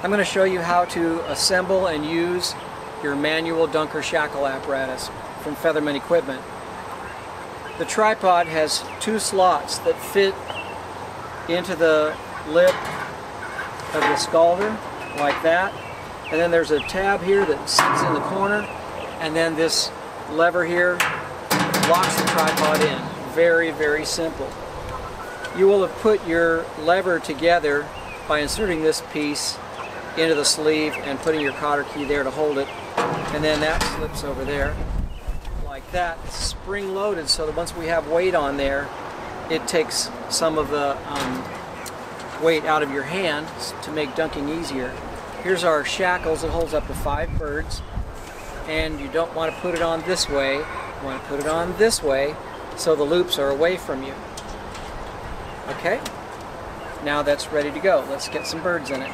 I'm going to show you how to assemble and use your manual dunker shackle apparatus from Featherman Equipment. The tripod has two slots that fit into the lip of the scalder like that and then there's a tab here that sits in the corner and then this lever here locks the tripod in. Very, very simple. You will have put your lever together by inserting this piece into the sleeve and putting your cotter key there to hold it and then that slips over there like that. Spring loaded so that once we have weight on there it takes some of the um, weight out of your hand to make dunking easier. Here's our shackles. It holds up to five birds and you don't want to put it on this way. You want to put it on this way so the loops are away from you. Okay? Now that's ready to go. Let's get some birds in it.